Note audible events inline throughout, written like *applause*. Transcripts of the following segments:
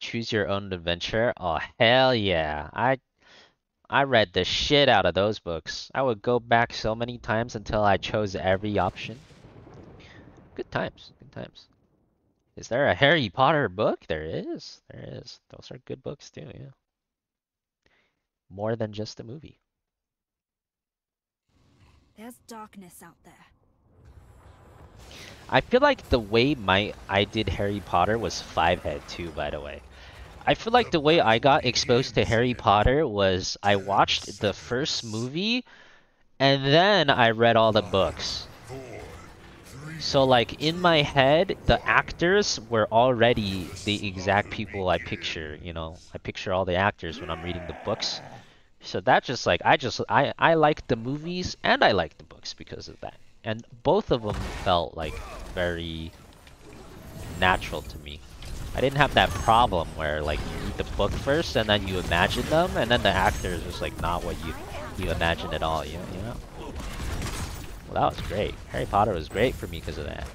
Choose your own adventure. Oh, hell yeah. I I read the shit out of those books. I would go back so many times until I chose every option. Good times, good times. Is there a Harry Potter book? There is. There is. Those are good books too, yeah. More than just a movie. There's darkness out there. I feel like the way my I did Harry Potter was five head too, by the way. I feel like the way I got exposed to Harry Potter was I watched the first movie and then I read all the books. So like in my head, the actors were already the exact people I picture, you know. I picture all the actors when I'm reading the books. So that just like I just I I like the movies and I like the books because of that. And both of them felt like very natural to me. I didn't have that problem where like you read the book first and then you imagine them and then the actor is just like not what you you imagine at all, you, you know? Well, that was great. Harry Potter was great for me because of that.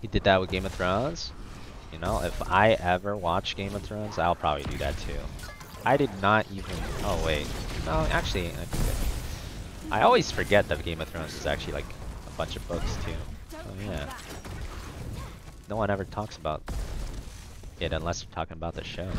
He did that with Game of Thrones. You know, if I ever watch Game of Thrones, I'll probably do that too. I did not even... Oh, wait. No, actually, I, I always forget that Game of Thrones is actually like a bunch of books too. Oh, yeah. No one ever talks about it unless you're talking about the show.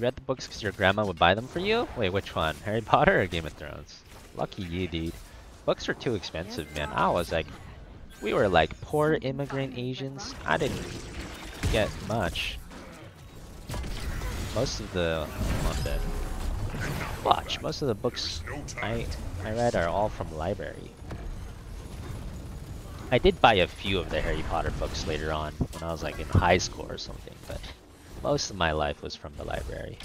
You read the books because your grandma would buy them for you? Wait, which one? *laughs* Harry Potter or Game of Thrones? Lucky you, dude. Books were too expensive, man. I was like, we were like poor immigrant Asians. I didn't get much. Most of the, *laughs* watch. Most of the books I I read are all from library. I did buy a few of the Harry Potter books later on when I was like in high school or something, but most of my life was from the library.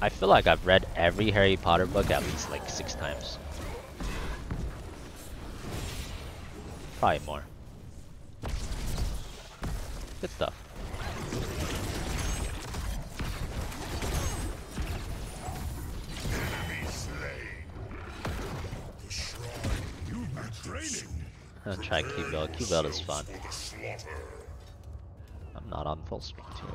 I feel like I've read every Harry Potter book at least like six times. Probably more. Good stuff. I'll try Q build. Q build is fun. I'm not on full speed too.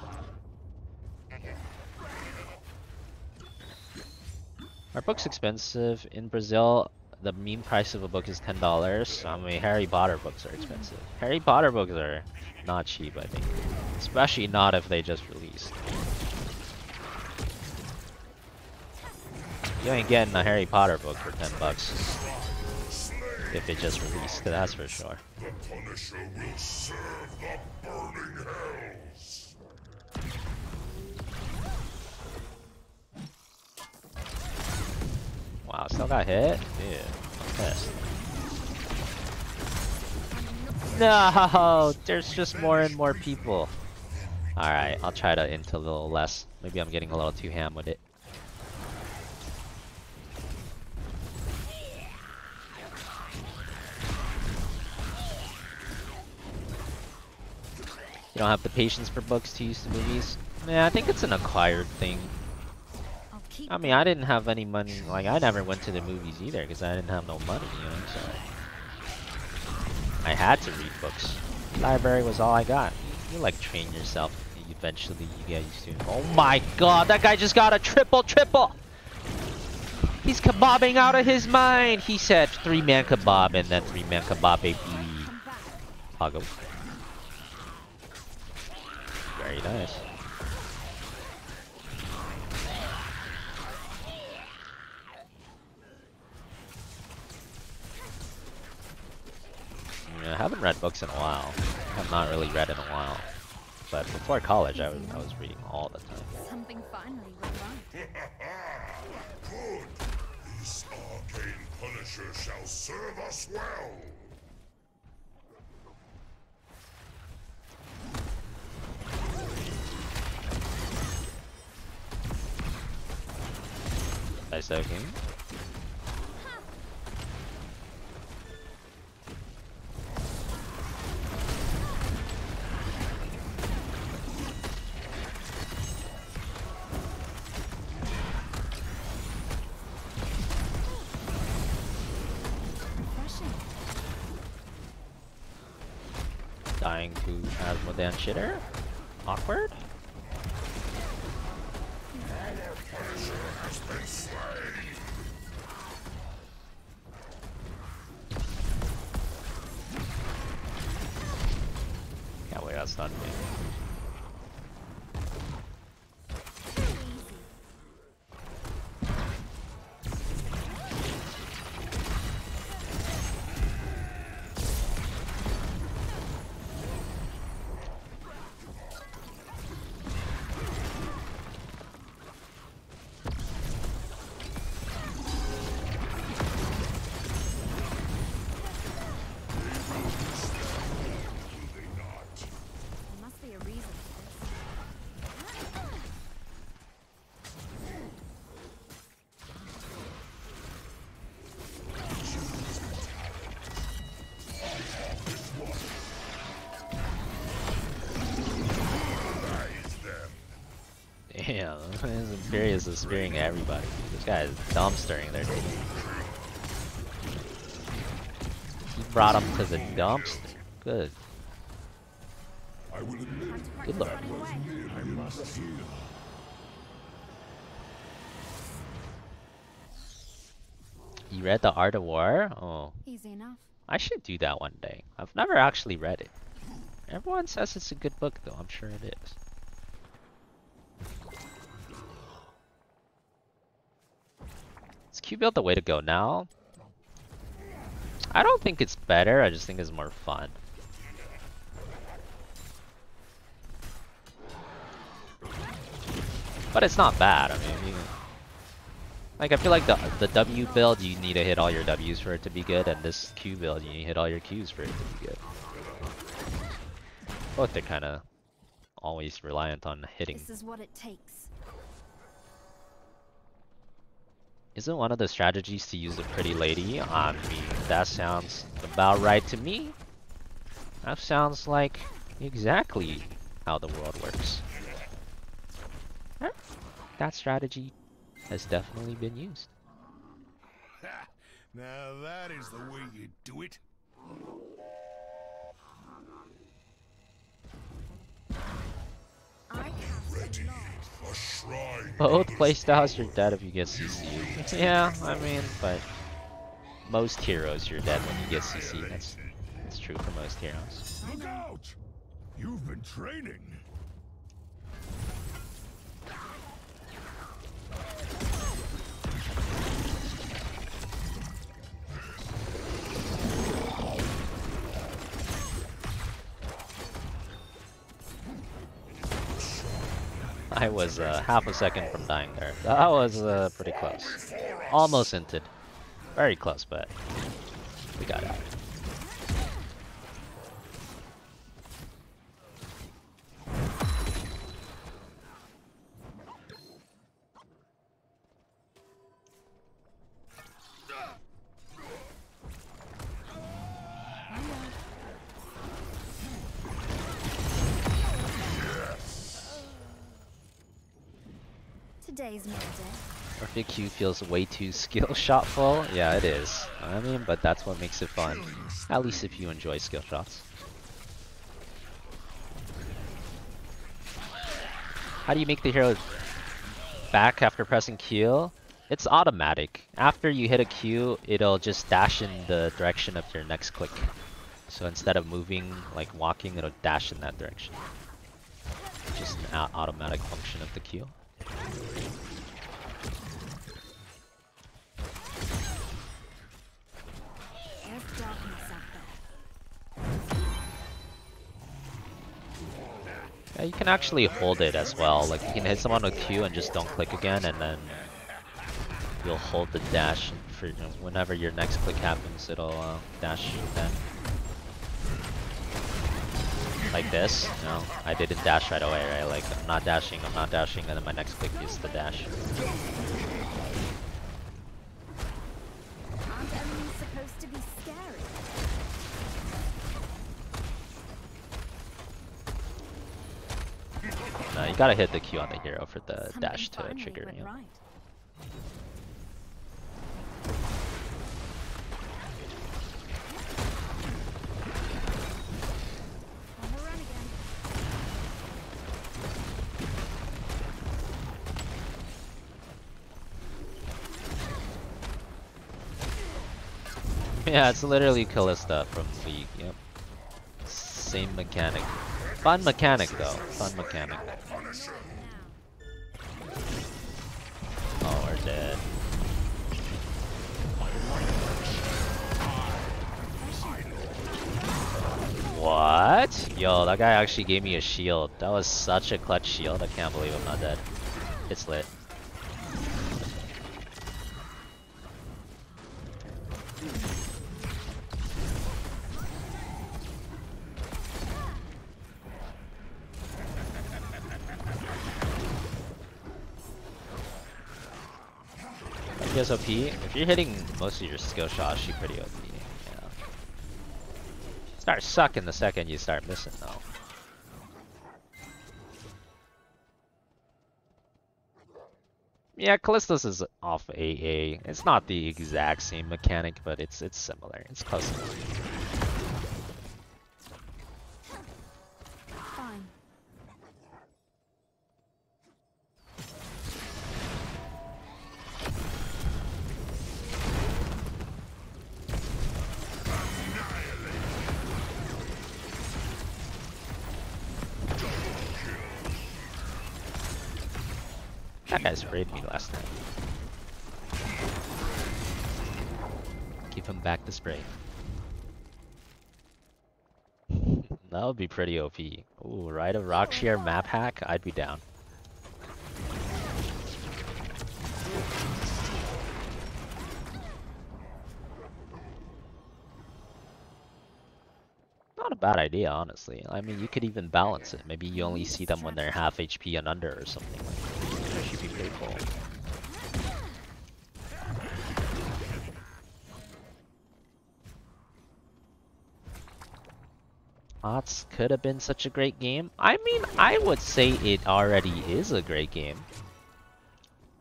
Our book's expensive. In Brazil, the mean price of a book is ten dollars. I mean, Harry Potter books are expensive. Harry Potter books are not cheap, I think. Especially not if they just released. You ain't getting a Harry Potter book for 10 bucks if it just released, that's for sure. The Punisher will serve the burning hells. Wow, still got hit? Pissed. No, there's just more and more people. Alright, I'll try to int a little less. Maybe I'm getting a little too ham with it. You don't have the patience for books to use the movies? Yeah, I think it's an acquired thing. I mean, I didn't have any money. Like, I never went to the movies either because I didn't have no money, you know, so. I had to read books. Library was all I got. You, you like train yourself. Eventually, you get used to it. Oh my god, that guy just got a triple triple! He's kebabbing out of his mind! He said three-man kebab and then three-man kebab baby. Pago. Very nice. I haven't read books in a while. I have not really read in a while. But before college, I was, I was reading all the time. Something finally went right. *laughs* Good. This arcane punisher shall serve us well. Refreshing. Dying to Azmodan shitter. Awkward. Damn, *laughs* this Imperius is spearing everybody. This guy is dumpstering their team. He brought him to the dumpster. Good. I will admit Time to practice Good lord. running. I must heal. You read The Art of War? Oh, Easy enough. I should do that one day. I've never actually read it. Everyone says it's a good book though, I'm sure it is. Is Q build the way to go now? I don't think it's better, I just think it's more fun. But it's not bad, I mean, you, like I feel like the the W build you need to hit all your W's for it to be good, and this Q build you need to hit all your Q's for it to be good. Both are kind of always reliant on hitting. This is what it takes. Isn't one of the strategies to use a pretty lady? on me? that sounds about right to me. That sounds like exactly how the world works. That strategy has definitely been used. *laughs* Now that is the way you do it. I have Ready. Some law. A shrine. Both playstyles you're dead if you get CC'd. *laughs* yeah, I mean, but most heroes you're dead when you get CC'd. That's, that's true for most heroes. Look out! You've been training. I was uh, half a second from dying there. That was uh, pretty close. Almost hinted. Very close, but we got it. Feels way too skill shot full. Yeah, it is. I mean, but that's what makes it fun. At least if you enjoy skill shots. How do you make the hero back after pressing Q? It's automatic. After you hit a Q, it'll just dash in the direction of your next click. So instead of moving, like walking, it'll dash in that direction. Just an automatic function of the Q. Yeah, you can actually hold it as well. Like you can hit someone with Q and just don't click again, and then you'll hold the dash for you know, whenever your next click happens. It'll uh, dash then. Like this. No, I didn't dash right away, right? Like I'm not dashing, I'm not dashing, and then my next click is the dash. Gotta hit the Q on the hero for the Something dash to trigger. You know? right. On the run again. Yeah, it's literally Kalista from League. Yep. Same mechanic. Fun mechanic though. Fun mechanic. What? Yo, that guy actually gave me a shield. That was such a clutch shield. I can't believe I'm not dead. It's lit. OP. If you're hitting most of your skill shots, she's pretty OP. Start sucking the second you start missing though. Yeah, Kalista's is off AA. It's not the exact same mechanic, but it's it's similar. It's close enough. That guy sprayed me last night. Keep him back to spray. *laughs* that would be pretty OP. Ooh, right a rock map hack? I'd be down. Not a bad idea, honestly. I mean, you could even balance it. Maybe you only see them when they're half HP and under or something like that. HotS could have been such a great game. I mean, I would say it already is a great game.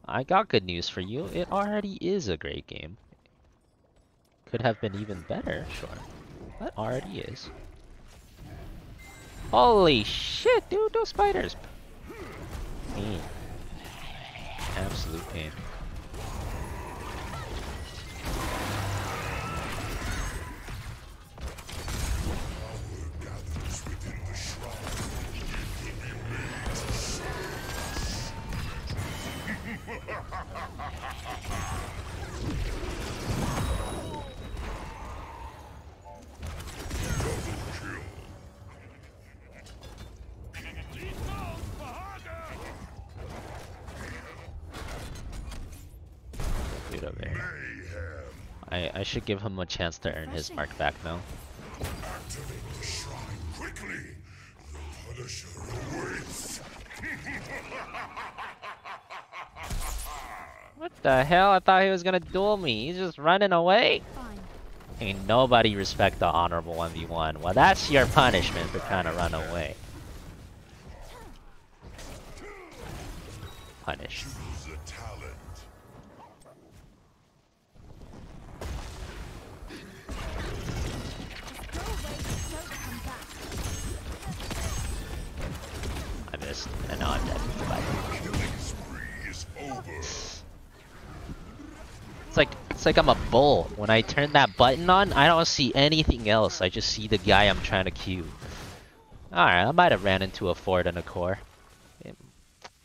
I got good news for you. It already is a great game. Could have been even better, sure. But already is. Holy shit, dude, those spiders. Absolute pain. I, I should give him a chance to earn his mark back now. What the hell? I thought he was gonna duel me. He's just running away. Fine. Ain't nobody respect the honorable 1v1. Well, that's your punishment for trying to run away. Punish. Now I'm dead. Goodbye. It's like it's like I'm a bull. When I turn that button on, I don't see anything else. I just see the guy I'm trying to cue. Alright, I might have ran into a fort and a core. It,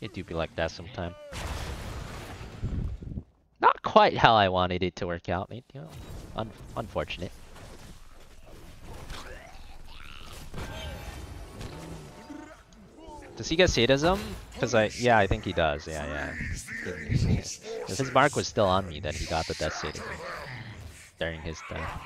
it do be like that sometime. Not quite how I wanted it to work out. It, you know, un unfortunate. Does he get sadism? Cause I, yeah, I think he does. Yeah, yeah. If his mark was still on me, then he got the death sadism during his death.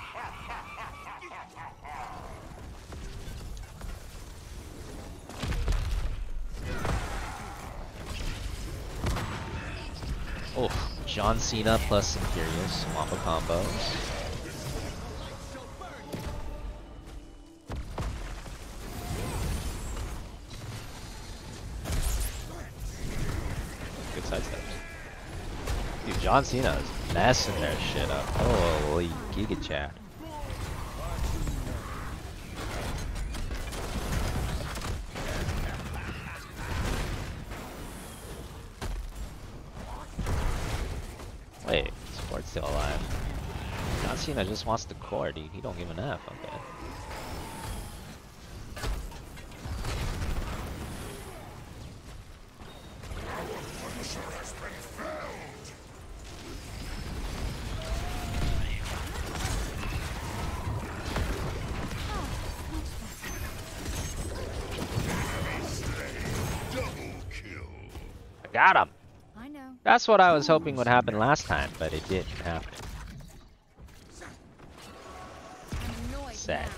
Oh, John Cena plus Imperius, Wampa combos. John Cena is messing their shit up. Holy Giga Chad. Wait, Sport's still alive. John Cena just wants the core, dude. He don't give an F, okay. Got him! I know. That's what I was hoping would happen last time, but it didn't happen. Sad.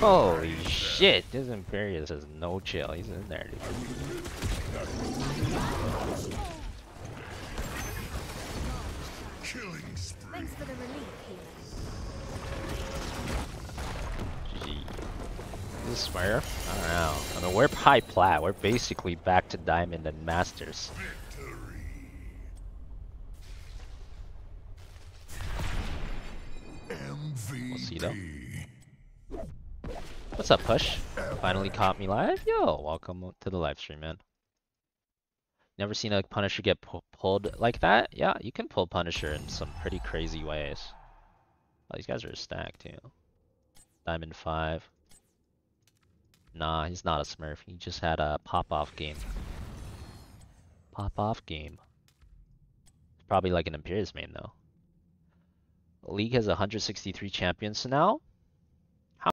Holy shit, this Imperius has no chill. He's in there, dude. Killing spree. Thanks for the relief, healer. GG. This is Smurf? I don't know. I mean, we're high plat. We're basically back to Diamond and Masters. Victory. MVP. see, though. What's up, Push? Finally caught me live? Yo, welcome to the live stream, man. Never seen a Punisher get pu- pulled like that? Yeah, you can pull Punisher in some pretty crazy ways. Oh, these guys are stacked too. Diamond 5. Nah, he's not a smurf. He just had a pop-off game. Pop-off game. Probably like an Imperius main though. League has 163 champions now.